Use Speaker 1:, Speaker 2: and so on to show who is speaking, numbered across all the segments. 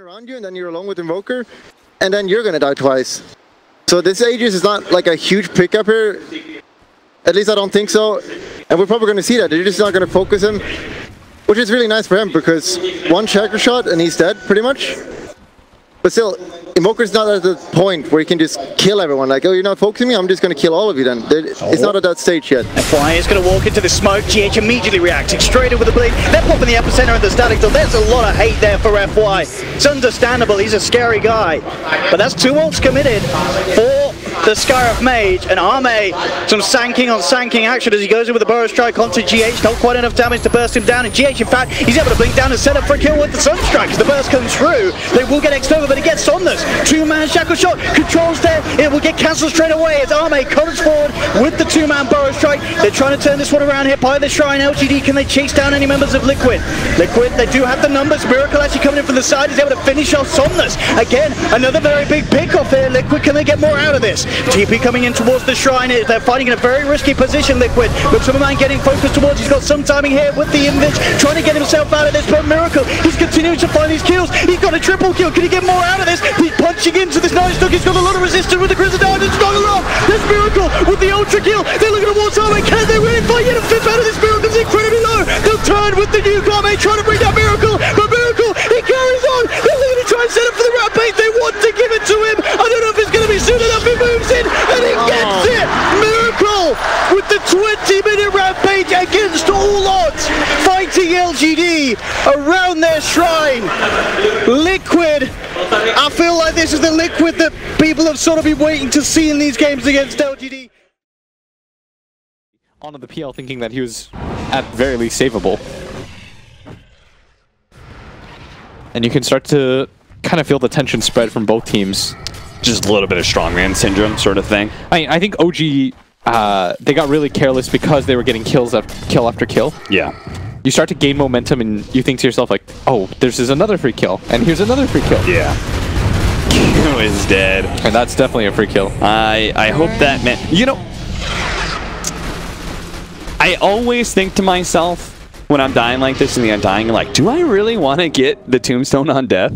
Speaker 1: around you and then you're alone with Invoker and then you're gonna die twice. So this Aegis is not like a huge pickup here. At least I don't think so. And we're probably gonna see that. They're just not gonna focus him. Which is really nice for him because one Chakra shot and he's dead pretty much. But still, Invoker's not at the point where he can just kill everyone. Like, oh, you're not focusing me? I'm just going to kill all of you then. It's not at that stage yet.
Speaker 2: FY is going to walk into the smoke. GH immediately reacting straight over the blade. They're popping the epicenter of the static, so there's a lot of hate there for FY. It's understandable. He's a scary guy. But that's two ults committed for the Skywrath Mage, and Ame, some Sand King on Sand King action as he goes in with the Burrow Strike onto GH, not quite enough damage to burst him down, and GH in fact, he's able to blink down and set up for a kill with the Sunstrike the burst comes through. They will get X-Nova, but it gets Somnus. Two-man Shackle Shot, controls there, it will get cancelled straight away as Ame comes forward with the two-man Burrow Strike. They're trying to turn this one around here by the Shrine. LGD, can they chase down any members of Liquid? Liquid, they do have the numbers. Miracle actually coming in from the side, he's able to finish off Somnus. Again, another very big pick off here. Liquid, can they get more out of this? TP coming in towards the shrine. They're fighting in a very risky position, Liquid. With Superman getting focused towards. He's got some timing here with the Invich, trying to get himself out of this. But Miracle, he's continuing to find these kills. He's got a triple kill. Can he get more out of this? He's punching into this nice look. He's got a lot of resistance with the Crimson Diamond. It's not lot. There's Miracle with the ultra kill. They're looking towards Ame. Can they really fight yet a fifth out of this? Miracle's incredibly low. They'll turn with the new Ame, trying to bring down Miracle. But Miracle, he carries on. They're looking to try and set up for the rampage. They want to give it to him. I don't know if it's going to be soon enough. He moves in and he gets oh. it. Miracle with the 20 minute rampage against all odds. Fighting LGD around their shrine. Liquid. I feel like this is the liquid that people have sort of been waiting to see in these games against LGD.
Speaker 3: onto the PL thinking that he was at very least savable. And you can start to kind of feel the tension spread from both teams.
Speaker 4: Just a little bit of strongman syndrome sort of thing.
Speaker 3: I, I think OG, uh, they got really careless because they were getting kills after kill after kill.
Speaker 4: Yeah.
Speaker 3: You start to gain momentum and you think to yourself like, oh, there's is another free kill, and here's another free kill.
Speaker 4: Yeah. Q is dead.
Speaker 3: And that's definitely a free kill.
Speaker 4: I I hope that meant you know I always think to myself when I'm dying like this in the undying, like, do I really want to get the tombstone on death?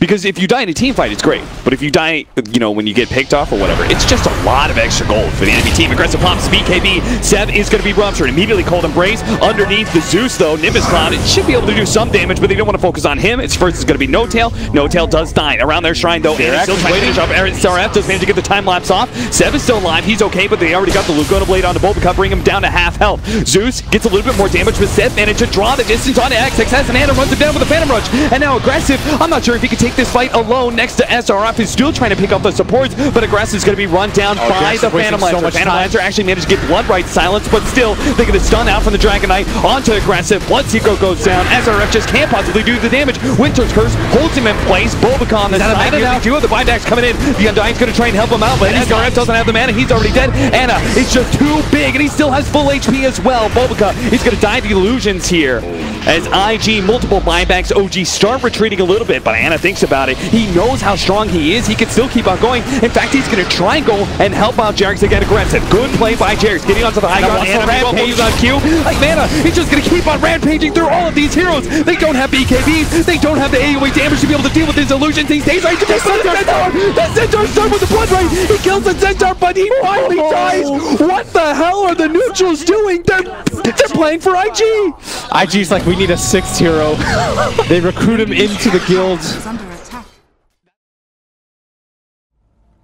Speaker 4: Because if you die in a team fight, it's great. But if you die, you know, when you get picked off or whatever, it's just a lot of extra gold for the enemy team. Aggressive pops, BKB. Sev is going to be ruptured. Immediately cold embrace. Underneath the Zeus, though, Nimbus Cloud, it should be able to do some damage, but they don't want to focus on him. Its first is going to be No Tail. No Tail does die. Around their shrine, though, and still trying to finish up. SRF does manage to get the time lapse off. Sev is still alive. He's okay, but they already got the Laguna Blade on onto Bulbacup, bring him down to half health. Zeus gets a little bit more damage, but Sev managed to draw the distance onto XXS, and Ana runs him down with a Phantom Rush. And now Aggressive, I'm not sure if he can take this fight alone next to SRF, who's still trying to pick up the supports, but Aggressive is going to be run down
Speaker 3: Oh,
Speaker 4: by the Phantom
Speaker 3: so
Speaker 4: Lancer.
Speaker 3: much
Speaker 4: Phantom. Lancer actually managed to get Blood Rite silence, but still, they get a stun out from the Dragon Knight onto Aggressive. Blood Secret goes down. SRF just can't possibly do the damage. Winter's Curse holds him in place. Bulbacan, the
Speaker 3: of
Speaker 4: side
Speaker 3: mana
Speaker 4: here,
Speaker 3: now?
Speaker 4: they do have the buybacks coming in. The Undying's going to try and help him out, but SRF doesn't have the mana. He's already dead. Ana is just too big, and he still has full HP as well. Bulbaca, he's going to die to illusions here. As IG, multiple buybacks, OG start retreating a little bit, but Ana thinks about it. He knows how strong he is. He can still keep on going. In fact, he's going to try and go and help out JerAx to get aggressive. Good play by JerAx, getting onto the high ground. Ana
Speaker 3: to
Speaker 4: rampage
Speaker 3: rampage.
Speaker 4: on Q. Like Mana, uh, he's just going to keep on rampaging through all of these heroes. They don't have BKBs. They don't have the AoE damage to be able to deal with his illusions. He stays right to the Centaur. The Centaur start with the blood right. He kills the Centaur, but he finally oh. dies. What the hell are the neutrals doing? They're, they're playing for IG.
Speaker 3: IG's like, we need a sixth hero. they recruit him into the guild.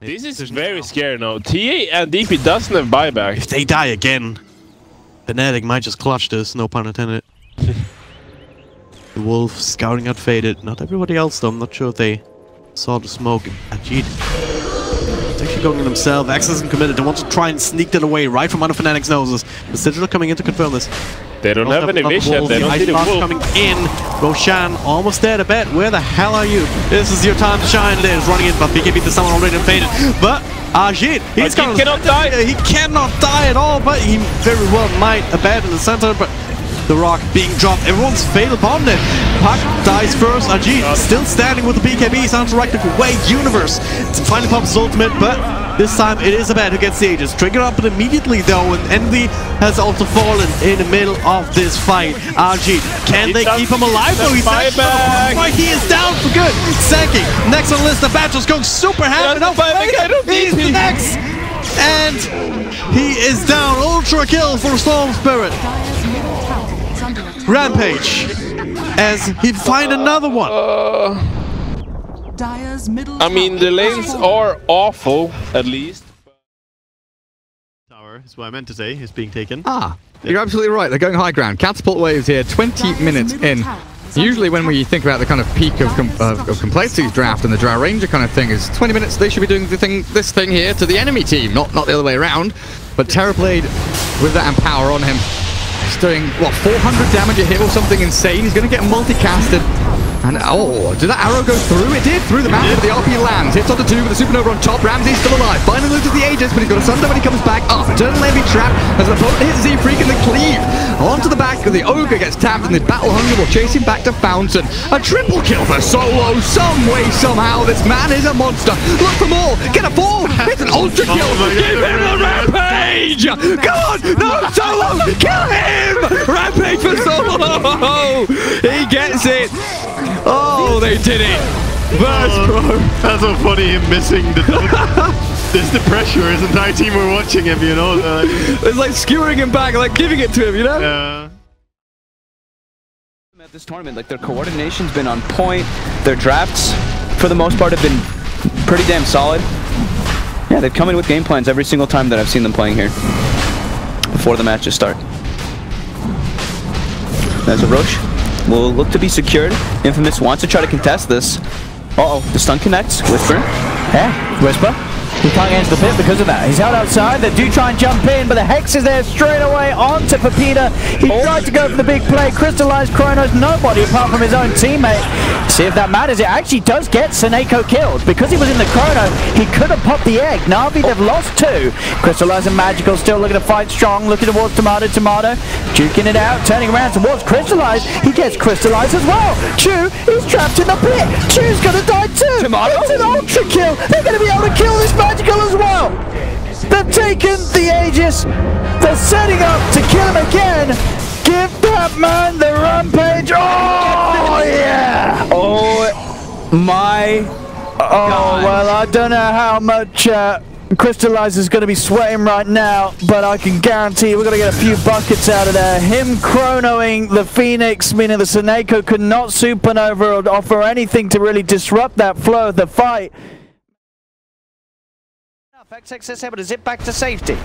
Speaker 5: This is very scary now. TA and DP doesn't have buyback.
Speaker 6: If they die again, Fnatic might just clutch this, no pun intended. the Wolf scouting out faded. Not everybody else though, I'm not sure if they saw the smoke. Ajit. It's actually going in themselves. Axis isn't committed. They want to try and sneak that away right from under Fnatic's noses. The Sigil coming in to confirm this.
Speaker 5: They don't
Speaker 6: Also
Speaker 5: have any vision. They
Speaker 6: The
Speaker 5: don't see the wolf.
Speaker 6: coming in. Roshan almost there to bet. Where the hell are you? This is your time to shine. There's running in, but BKB the someone already faded. But Ajit, he's
Speaker 5: Ajit cannot die.
Speaker 6: He cannot die at all, but he very well might abandon the center. But the rock being dropped. Everyone's fatal upon it. Puck dies first. Ajit still standing with the BKB. Sounds like the way universe. Finally pops his ultimate, but This time it is Abed who gets the Aegis. Trigger up immediately though, and Envy has also fallen in the middle of this fight. RG, can they keep him alive though? He's actually he is down for good. Senki, next on the list of battles going super happy.
Speaker 5: the
Speaker 6: No,
Speaker 5: buyback, I don't
Speaker 6: he's
Speaker 5: him.
Speaker 6: next. And he is down. Ultra kill for Storm Spirit.
Speaker 7: Dire's middle tower is under attack.
Speaker 6: Rampage. As he find another one.
Speaker 7: Uh, Dire's middle
Speaker 5: I mean, the lanes are awful, at least.
Speaker 6: Tower is what I meant to say, is being taken.
Speaker 8: Ah, you're absolutely right. They're going high ground. Catapult waves here, 20 minutes in. Usually when we think about the kind of peak of, com- of, of complexities draft and the Drow Ranger kind of thing is 20 minutes, they should be doing the thing, this thing here to the enemy team, not, not the other way around. But Terrorblade, with that and power on him, is doing, what, 400 damage a hit or something insane. He's going to get multicasted. And, oh, did that arrow go through? It did, through the mountain, but the RP lands. Hits onto two with a supernova on top. Ramsey's still alive. Finally loses the Aegis, but he's got a Sunder when he comes back up. Eternal Envy trap as an opponent hits Z Freak in the cleave. Onto the back, and the Ogre gets tapped, and the Battle Hunger will chase him back to Fountain. A triple kill for Solo. Some way, somehow, this man is a monster. Look for more. Get a fall. It's an ultra kill. Oh Give him the rampage. Go on. No, Solo. Kill him. Rampage for Solo. He gets it. Oh, they did it. Burst, bro.
Speaker 6: That's so funny, him missing the There's the pressure, his entire team were watching him, you know? Uh,
Speaker 8: It's like skewering him back, like giving it to him, you know?
Speaker 6: Yeah.
Speaker 2: At this tournament, like their coordination's been on point. Their drafts, for the most part, have been pretty damn solid. Yeah, they've come in with game plans every single time that I've seen them playing here before the matches start. There's a Roche. Will look to be secured. Infamous wants to try to contest this. Uh-oh, the stun connects. Whisper. Yeah, Whisper. He can't get into the pit because of that. He's held outside. They do try and jump in, but the Hex is there straight away onto Pepita. He oh. tried to go for the big play. Crystallized Chronos, nobody apart from his own teammate. See if that matters. It actually does get Seneko killed. Because he was in the Chrono, he could have popped the egg. Navi, they've lost two. Crystallized and Magical still looking to fight strong, looking towards Tomato Tomato. Duking it out, turning around towards Crystallized. He gets Crystallized as well. Chew is trapped in the pit. Chew's gonna die too.
Speaker 3: Tomato?
Speaker 2: It's an ultra kill. They're gonna be able to kill this Magical as well. They've taken the Aegis. They're setting up to kill him again. Give that man the rampage. Oh, yeah. Oh, my. Oh, well, I don't know how much uh, Crystallize is going to be sweating right now, but I can guarantee we're going to get a few buckets out of there. Him chronoing the Phoenix, meaning the Seneko could not supernova or offer anything to really disrupt that flow of the fight. XXS able to zip back to safety.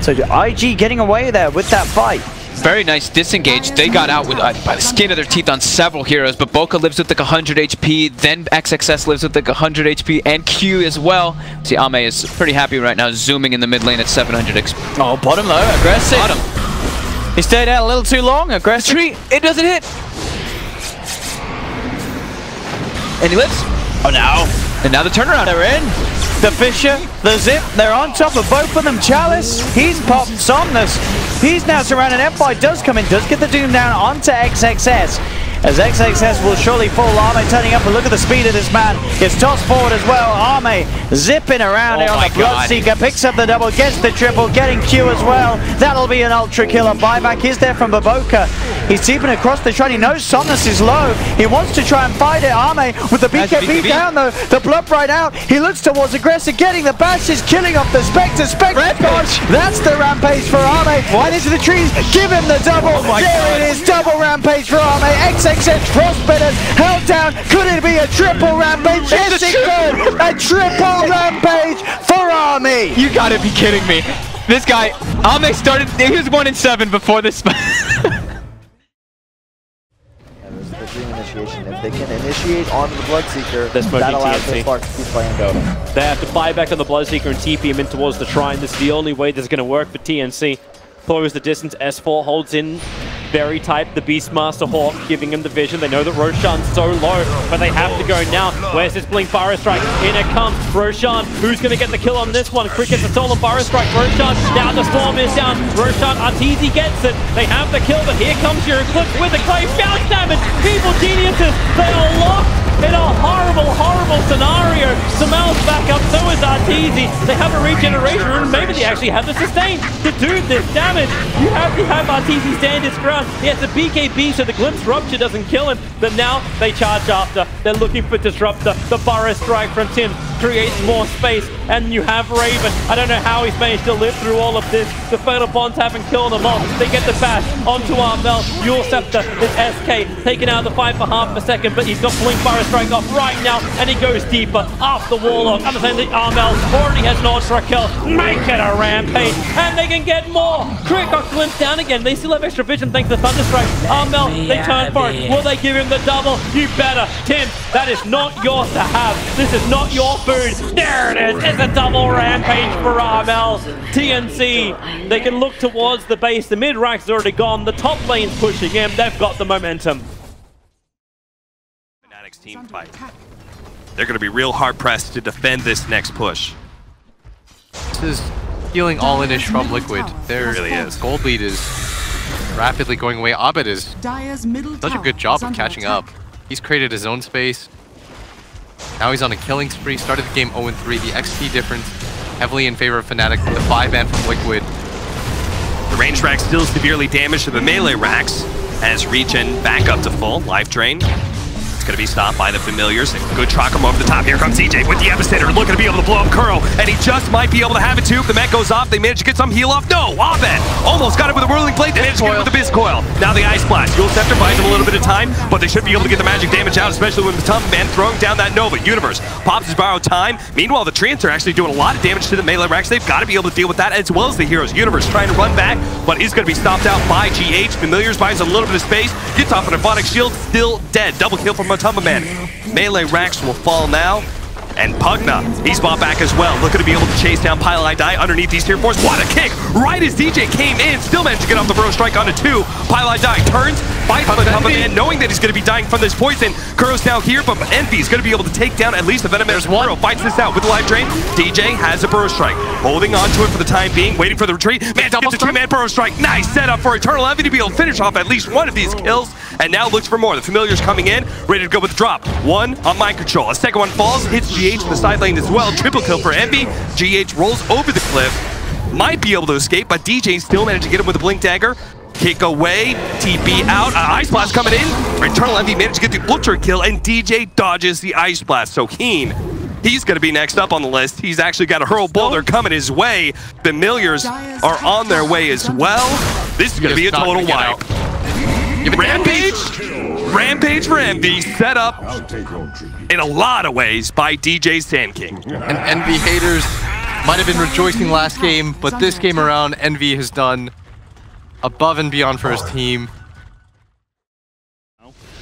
Speaker 2: So IG getting away there with that fight.
Speaker 9: Very nice disengage. They got out with uh, by the skin of their teeth on several heroes, but Boca lives with like 100 HP, then XXS lives with like 100 HP, and Q as well. See, Ame is pretty happy right now, zooming in the mid lane at 700 XP.
Speaker 2: Oh, bottom low, aggressive.
Speaker 9: Bottom.
Speaker 2: He stayed out a little too long, aggressive.
Speaker 9: Tree, it doesn't hit. And he lives.
Speaker 2: Oh, now.
Speaker 9: And now the turnaround.
Speaker 2: They're in. The Fisher, the Zip, they're on top of both of them. Chalice, he's popped Somnus. He's now surrounded. Empire does come in, does get the Doom down onto XXS. As XXS will surely fall. Ame turning up, but look at the speed of this man. Gets tossed forward as well. Ame zipping around
Speaker 9: Oh
Speaker 2: here on the
Speaker 9: God.
Speaker 2: Bloodseeker. Picks up the double, gets the triple, getting Q as well. That'll be an ultra killer. Buyback is there from Baboka. He's deeping across the shrine. He knows Somnus is low. He wants to try and fight it. Ame with the BKB down though. The blood rite out. He looks towards aggressive, getting the bash. bashes, killing off the Spectre. Spectre gone. That's the rampage for Ame. Right into the trees. Give him the double.
Speaker 9: Oh
Speaker 2: there it is. Double rampage for Ame. XXX frostbitters held down. Could it be a triple rampage? Yes, it could. A triple rampage for Ame.
Speaker 9: You gotta be kidding me. This guy, Ame started, he was 1 in 7 before this.
Speaker 10: the Dream Initiation. If they can initiate onto the Bloodseeker,
Speaker 11: They're
Speaker 10: that allows
Speaker 11: TNT.
Speaker 10: the Sparks to keep playing Dota.
Speaker 11: They have to buy back on the Bloodseeker and TP him in towards the Shrine. This is the only way this is going to work for TNC. Close the distance. S4 holds in very tight. The Beastmaster Hawk giving him the vision. They know that Roshan's so low, but they have to go now. Where's this Blink Fire Strike? In it comes Roshan. Who's going to get the kill on this one? Quick gets a stolen Fire Strike. Roshan down. The Storm is down. Roshan, Arteezy gets it. They have the kill, but here comes your Eclipse with the clay. Bounce damage. People geniuses. They are locked in a horrible, horrible scenario. Sumail's back up, so is Arteezy. They have a regeneration rune. Maybe they actually have the sustain to do this damage. You have to have Arteezy stand his ground. He has a BKB, so the Glimpse Rupture doesn't kill him. But now they charge after. They're looking for Disruptor. The Burrow Strike from Tim creates more space. And you have Raven. I don't know how he's managed to live through all of this. The Fatal Bonds haven't killed him off. They get the bash onto Armel. Eul's Scepter is SK taking out the fight for half a second, but he's got Blink Burrow Strike off right now, and he goes deeper off the Warlock. Understanding that Armel already has an Ultra kill. Make it a rampage, and they can get more. Crit got glimpsed down again. They still have extra vision thanks to Thunderstrike. Armel, oh, they turn for it. Will they give him the double? You better. Tim, that is not yours to have. This is not your food. There it is. It's a double rampage for Armel. TNC, they can look towards the base. The mid rank's already gone. The top lane's pushing in. They've got the momentum.
Speaker 12: Fnatic's team fight. They're going to be real hard pressed to defend this next push.
Speaker 3: This is feeling all inish from Liquid. There
Speaker 12: really is.
Speaker 3: gold lead is rapidly going away. Abed is such a good job of catching
Speaker 13: attack.
Speaker 3: up. He's created his own space. Now he's on a killing spree. Started the game 0-3. The XP difference heavily in favor of Fnatic. The 5 ban from Liquid.
Speaker 12: The range rack still severely damaged to the melee racks as regen back up to full. Life drain. It's going to be stopped by the familiars. Good Trockham over the top. Here comes DJ with the Epicenter, looking to be able to blow up Curl, and he just might be able to have it too. If the Met goes off, they manage to get some heal off. No, Abed almost got it with a whirling blade. They managed to get it with the Biz Coil. Now the Ice Blast. Eul's Scepter buys them a little bit of time, but they should be able to get the magic damage out, especially with the Tum Man throwing down that Nova. Universe pops his borrowed time. Meanwhile, the Treants are actually doing a lot of damage to the melee racks. They've got to be able to deal with that as well as the heroes. Universe trying to run back, but he's going to be stopped out by GH. Familiars buys a little bit of space, gets off an Aphotic Shield, still dead. Double kill from Matumba Man. Melee racks will fall now. And Pugna, he's bought back as well. Looking to be able to chase down Pylai Die underneath these tier 4s. What a kick! Right as DJ came in, still managed to get off the Burrow Strike onto two. Pylai Die turns, fights on the top of man, knowing that he's going to be dying from this poison. Kuro's now here, but Envy is going to be able to take down at least the Venom There's one. Kuro fights this out with the life drain. DJ has a Burrow Strike, holding on to it for the time being, waiting for the retreat. Man, a two-man Burrow Strike. Nice setup for Eternal Envy to be able to finish off at least one of these kills, and now looks for more. The Familiar's coming in, ready to go with the drop. One on mind control. A second one falls, hits GH in the side lane as well. Triple kill for Envy. GH rolls over the cliff. Might be able to escape, but DJ still managed to get him with a Blink Dagger. Kick away, TP out, uh, Ice Blast coming in. Eternal Envy managed to get the Ultra kill, and DJ dodges the Ice Blast. So Keen, he's going to be next up on the list. He's actually got a Hurl Boulder coming his way. Familiars are on their way as well. This is going to be a total
Speaker 3: gonna get.
Speaker 12: Rampage? Rampage for Envy, set up in a lot of ways by DJ Sand King.
Speaker 3: And Envy haters might have been rejoicing last game, but this game around, Envy has done above and beyond for his team.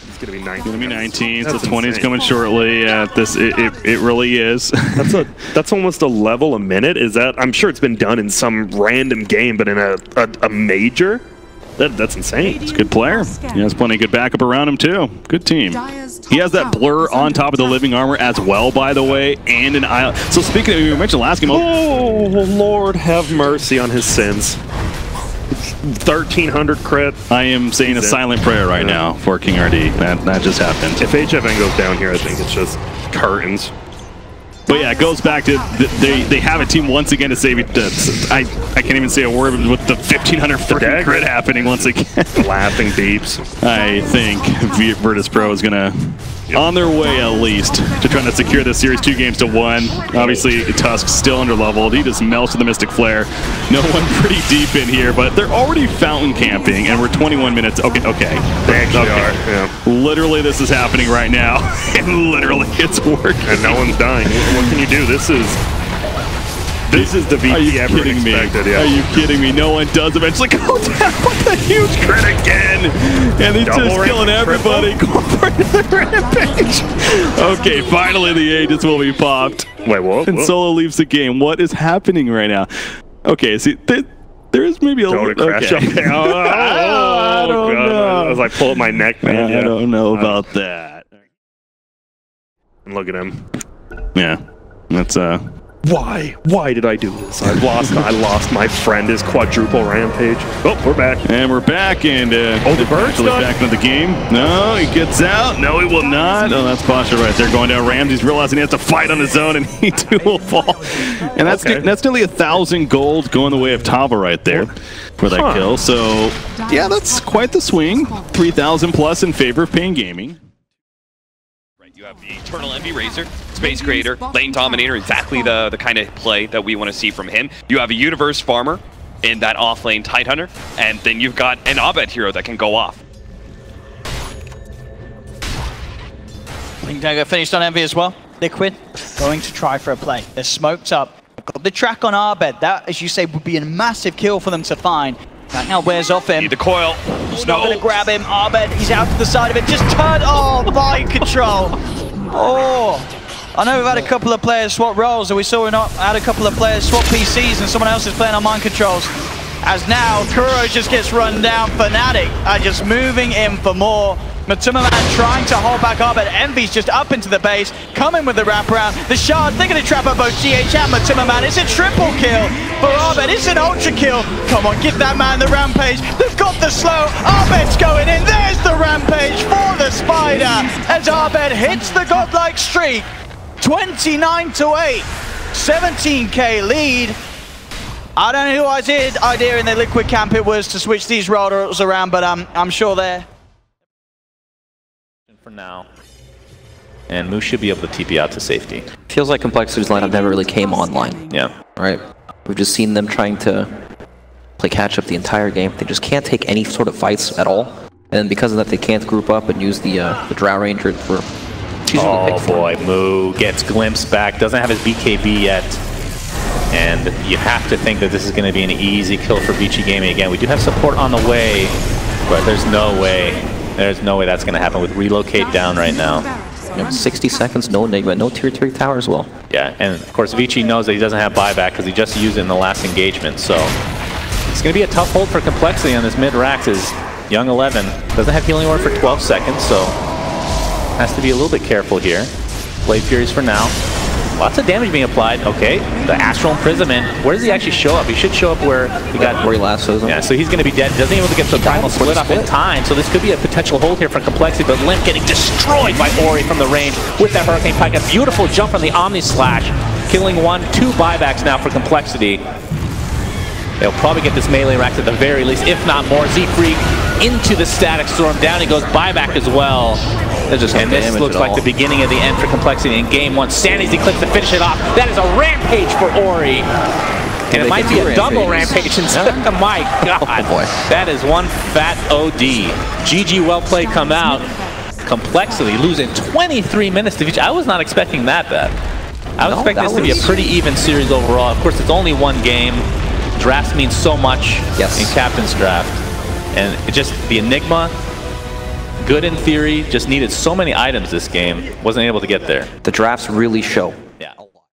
Speaker 14: It's gonna be 19. It's gonna be 19. So 20 is coming shortly. Yeah, this it, it, it really is. that's a that's almost a level a minute. Is that? I'm sure it's been done in some random game, but in a a, a major, that that's insane.
Speaker 15: He's a good player. He has plenty of good backup around him too. Good team. He has that blur on top of the living armor as well, by the way, and an eye. So speaking of, you mentioned last game.
Speaker 14: Oh, oh Lord, have mercy on his sins. 1300 crit.
Speaker 15: I am saying a
Speaker 14: He's
Speaker 15: silent prayer right
Speaker 14: Yeah.
Speaker 15: now for King RD. That that just happened.
Speaker 14: If HFN goes down here, I think it's just curtains.
Speaker 15: But yeah, it goes back to th- they they have a team once again to save it. I I can't even say a word with the 1500 freaking crit happening once again.
Speaker 14: Laughing beeps.
Speaker 15: I think Virtus Pro is gonna on their way at least to trying to secure this series two games to one. Obviously Tusk's still under leveled. He just melts with the Mystic Flare. No one pretty deep in here, but they're already fountain camping and we're 21 minutes. Okay, okay.
Speaker 14: They actually
Speaker 15: okay.
Speaker 14: are. Yeah.
Speaker 15: Literally, this is happening right now, and literally, it's working.
Speaker 14: And no one's dying. What can you do? This is this is the
Speaker 15: Are you
Speaker 14: VP everyone
Speaker 15: kidding me?
Speaker 14: Yeah.
Speaker 15: Are you kidding me? No one does eventually go down with a huge crit again. And he's
Speaker 14: Double
Speaker 15: just killing everybody. Going for another rampage. Okay, finally the Aegis will be popped.
Speaker 14: Wait, what?
Speaker 15: And Solo leaves the game. What is happening right now? Okay, see, there, there's maybe a little...
Speaker 14: crash
Speaker 15: okay.
Speaker 14: up there. Oh,
Speaker 15: I don't
Speaker 14: God.
Speaker 15: know.
Speaker 14: I pull up my neck, man.
Speaker 15: I
Speaker 14: yeah.
Speaker 15: don't know
Speaker 14: Uh,
Speaker 15: about that.
Speaker 14: And look at him.
Speaker 15: Yeah, that's uh,
Speaker 14: Why? Why did I do this? I lost. I lost my friend. His quadruple rampage. Oh, we're back.
Speaker 15: And we're back, and uh,
Speaker 14: Oh, the bird's
Speaker 15: back into the game. No, he gets out. No, he will not. Oh, that's Pasha right there going down. Ramsey's realizing he has to fight on his own, and he too will fall. And that's
Speaker 14: Okay.
Speaker 15: that's nearly a thousand gold going the way of Tava right there for that
Speaker 14: Huh.
Speaker 15: kill. So yeah, that's quite the swing. Three thousand plus in favor of Pain Gaming.
Speaker 12: Have the Eternal Envy Razor, Space Creator, Lane Dominator, exactly the, the kind of play that we want to see from him. You have a Universe Farmer in that off-lane Tidehunter, and then you've got an Abed hero that can go off.
Speaker 2: Blink Dagger finished on Envy as well. Liquid going to try for a play. They're smoked up. Got the track on Abed. That, as you say, would be a massive kill for them to find. That now wears off him.
Speaker 12: the coil.
Speaker 2: He's oh, not going to grab him. Abed, he's out to the side of it. Just turn. Oh, mind control. Oh. I know we've had a couple of players swap roles, and we saw we not had a couple of players swap PCs, and someone else is playing on mind controls. As now, Kuro just gets run down. Fnatic are just moving in for more. Matuma Man trying to hold back Abed. Envy's just up into the base, coming with the wraparound. The shard, they're going to trap up both GH and Matumaman. It's a triple kill for Abed. It's an ultra kill. Come on, give that man the rampage. They've got the slow. Abed's going in. There's the rampage for the Spider. As Abed hits the godlike streak. 29 to 8. 17k lead. I don't know who I did idea in the liquid camp it was to switch these rollers around, but um, I'm sure they're
Speaker 16: for now. And Moose should be able to TP out to safety.
Speaker 17: Feels like Complexity's lineup never really came online.
Speaker 16: Yeah.
Speaker 17: Right? We've just seen them trying to play catch up the entire game. They just can't take any sort of fights at all. And because of that, they can't group up and use the uh, the Drow Ranger for.
Speaker 16: Oh boy, Moo gets glimpse back, doesn't have his BKB yet. And you have to think that this is going to be an easy kill for Vici Gaming again. We do have support on the way, but there's no way, there's no way that's going to happen with relocate down right now.
Speaker 17: Yeah, 60 seconds, no Enigma, no tier 3 tower as well.
Speaker 16: Yeah, and of course Vici knows that he doesn't have buyback because he just used it in the last engagement, so it's going to be a tough hold for Complexity on this mid-Rax as Young 11 doesn't have healing order for 12 seconds, so has to be a little bit careful here. Blade Furies for now. Lots of damage being applied. Okay, the Astral Imprisonment. Where does he actually show up? He should show up where he got...
Speaker 17: Where he lassos him.
Speaker 16: Yeah, so he's going to be dead. Doesn't even get the primal split up in time, so this could be a potential hold here for Complexity, but Limp getting destroyed by Ori from the range with that Hurricane Pike. A beautiful jump from the Omni Slash, killing one, two buybacks now for Complexity. They'll probably get this melee rack at the very least, if not more. Z-Freak into the Static Storm. Down he goes, buyback as well.
Speaker 17: Just
Speaker 16: and this looks like
Speaker 17: all.
Speaker 16: the beginning of the end for Complexity in game one. Sandy's Eclipse to finish it off. That is a rampage for Ori. And
Speaker 17: they
Speaker 16: it might be
Speaker 17: two
Speaker 16: a double rampage instead of oh, my oh, god.
Speaker 17: Oh boy.
Speaker 16: That is one fat OD. GG well played come out. Complexity losing 23 minutes to each. I was not expecting that bad. I was
Speaker 17: No,
Speaker 16: expecting
Speaker 17: that
Speaker 16: this to be a pretty even series overall. Of course, it's only one game. Drafts mean so much
Speaker 17: Yes.
Speaker 16: in Captain's Draft. And it just, the Enigma, good in theory, just needed so many items this game. Wasn't able to get there.
Speaker 17: The drafts really show